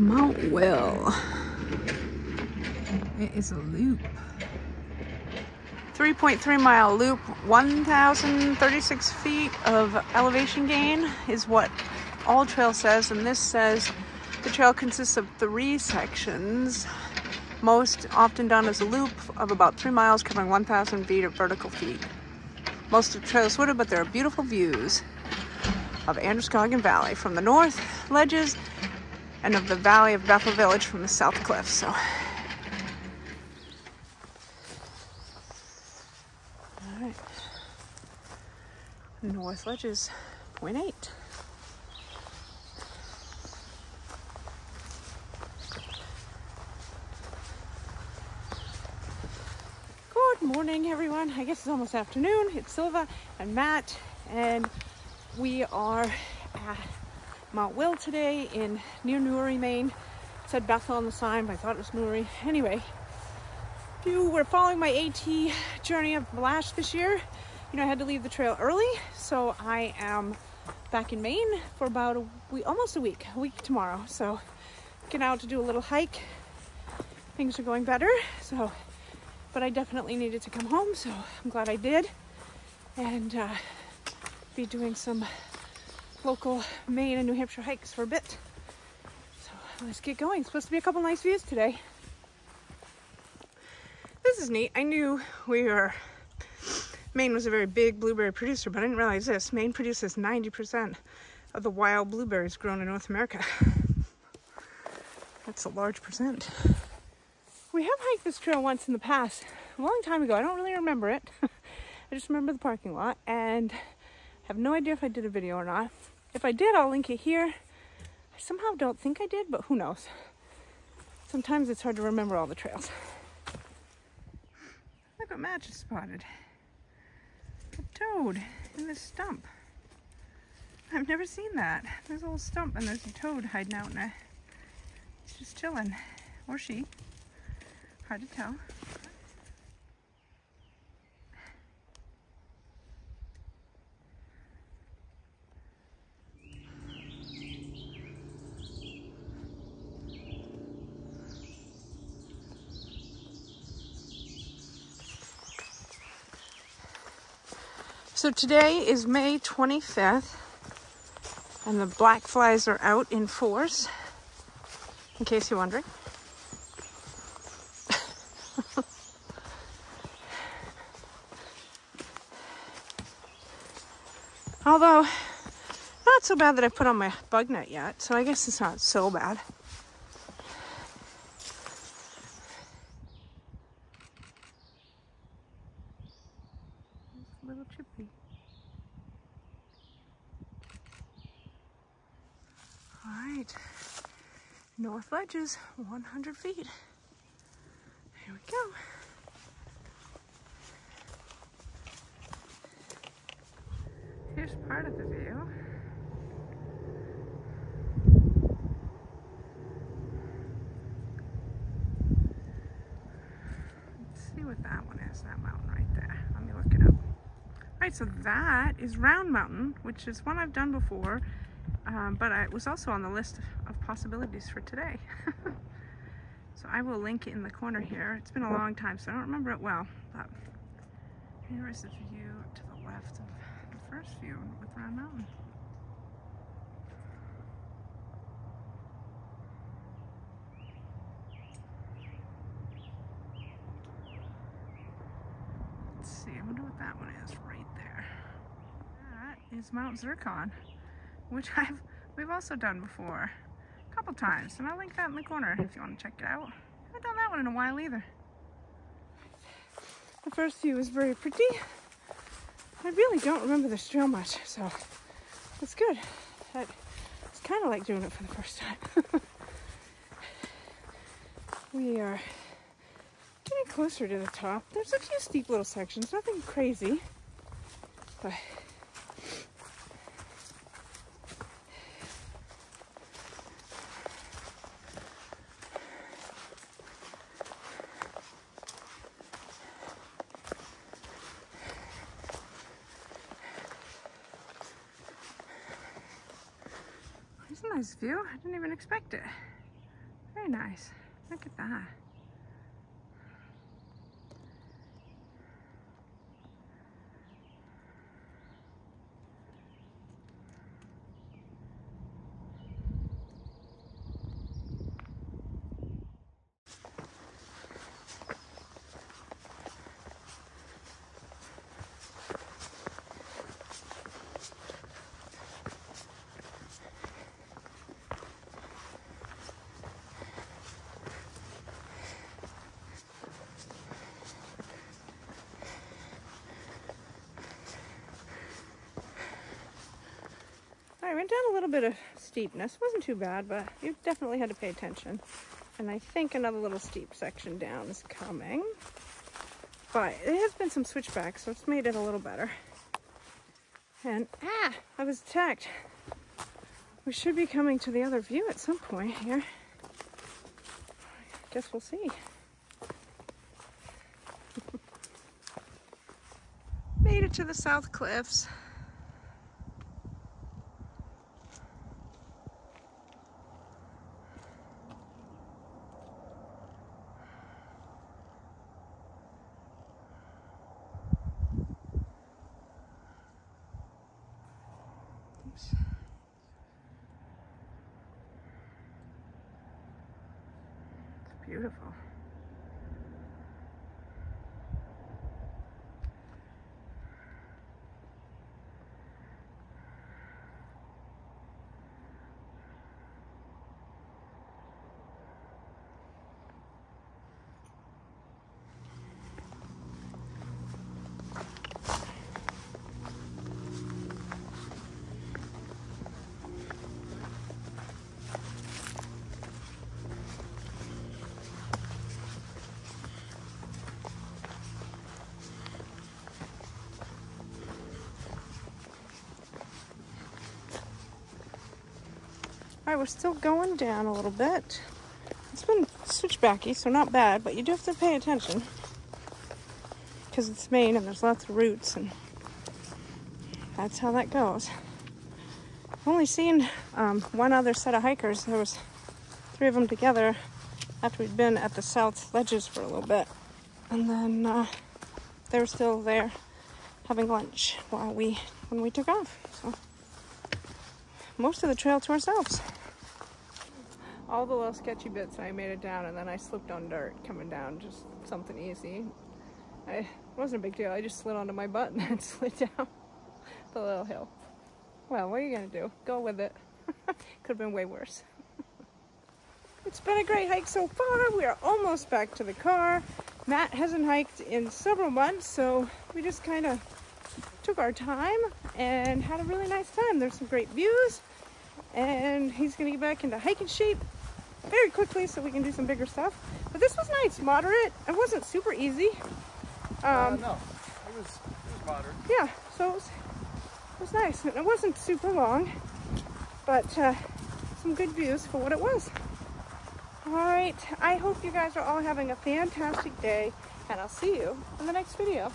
Mount Will. It is a loop. 3.3 mile loop, 1,036 feet of elevation gain is what all trail says, and this says the trail consists of three sections, most often done as a loop of about three miles covering 1,000 feet of vertical feet. Most of the trail is wooded, but there are beautiful views of Androscoggin Valley from the north ledges and of the valley of Bethel Village from the south cliff. So all right. North is 0.8. Good morning, everyone. I guess it's almost afternoon. It's Silva and Matt, and we are at Mount Will today in near Newry, Maine. It said Bethel on the sign, but I thought it was Newry. Anyway, if you were following my AT journey of last this year, you know I had to leave the trail early, so I am back in Maine for about a week, almost a week, a week tomorrow. So getting out to do a little hike. Things are going better, so but I definitely needed to come home, so I'm glad I did, and uh, be doing some local Maine and New Hampshire hikes for a bit. So let's get going. It's supposed to be a couple nice views today. This is neat. I knew we were, Maine was a very big blueberry producer, but I didn't realize this. Maine produces 90% of the wild blueberries grown in North America. That's a large percent. We have hiked this trail once in the past, a long time ago. I don't really remember it. I just remember the parking lot and have no idea if I did a video or not. If I did, I'll link it here. I somehow don't think I did, but who knows. Sometimes it's hard to remember all the trails. Look what Matt just spotted. A toad in this stump. I've never seen that. There's a little stump and there's a toad hiding out in it. It's just chilling. Or she. Hard to tell. So today is May 25th and the black flies are out in force, in case you're wondering. Although, not so bad that I put on my bug net yet, so I guess it's not so bad. Little chippy. All right, North Ledges, 100 feet. Here we go. Here's part of the view. Let's see what that one is, that mountain right there. Let me look it up. All right, so that is Round Mountain, which is one I've done before, um, but it was also on the list of possibilities for today. so I will link it in the corner here. It's been a long time, so I don't remember it well, but here is the view to the left of the first view with Round Mountain. Let's see, I wonder what that one is right there. That is Mount Zircon, which I've we've also done before a couple times, and I'll link that in the corner if you want to check it out. I haven't done that one in a while either. The first view is very pretty. I really don't remember this trail much, so it's good. But it's kind of like doing it for the first time. we are closer to the top. There's a few steep little sections, nothing crazy, but It's a nice view. I didn't even expect it. Very nice. Look at that. Went down a little bit of steepness. Wasn't too bad, but you definitely had to pay attention. And I think another little steep section down is coming. But it has been some switchbacks, so it's made it a little better. And, ah, I was attacked. We should be coming to the other view at some point here. I Guess we'll see. Made it to the South Cliffs. Beautiful. All right, we're still going down a little bit. It's been switchbacky, so not bad, but you do have to pay attention because it's Maine and there's lots of roots, and that's how that goes. I've only seen um, one other set of hikers. There was three of them together after we'd been at the South Ledges for a little bit, and then uh, they were still there having lunch while we when we took off. So most of the trail to ourselves. All the little sketchy bits I made it down and then I slipped on dirt coming down, just something easy. I, it wasn't a big deal, I just slid onto my butt and then slid down the little hill. Well, what are you gonna do? Go with it. Could have been way worse. it's been a great hike so far. We are almost back to the car. Matt hasn't hiked in several months, so we just kind of took our time and had a really nice time. There's some great views and he's gonna get back into hiking shape very quickly so we can do some bigger stuff. But this was nice, moderate. It wasn't super easy. Um, uh, no, it was, it was moderate. yeah, so it was, it was nice. And it wasn't super long, but uh, some good views for what it was. All right, I hope you guys are all having a fantastic day, and I'll see you in the next video.